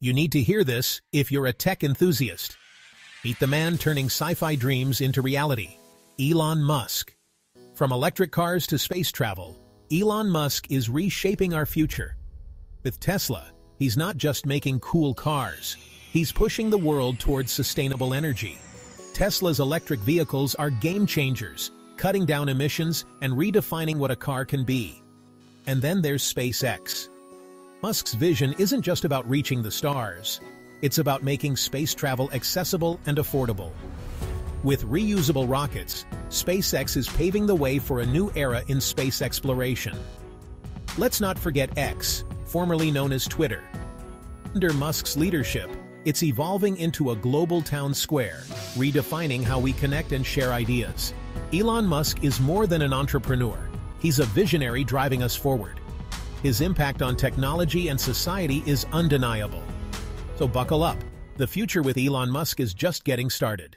You need to hear this if you're a tech enthusiast. Meet the man turning sci-fi dreams into reality, Elon Musk. From electric cars to space travel, Elon Musk is reshaping our future. With Tesla, he's not just making cool cars, he's pushing the world towards sustainable energy. Tesla's electric vehicles are game changers, cutting down emissions and redefining what a car can be. And then there's SpaceX. Musk's vision isn't just about reaching the stars. It's about making space travel accessible and affordable. With reusable rockets, SpaceX is paving the way for a new era in space exploration. Let's not forget X, formerly known as Twitter. Under Musk's leadership, it's evolving into a global town square, redefining how we connect and share ideas. Elon Musk is more than an entrepreneur. He's a visionary driving us forward. His impact on technology and society is undeniable. So buckle up. The future with Elon Musk is just getting started.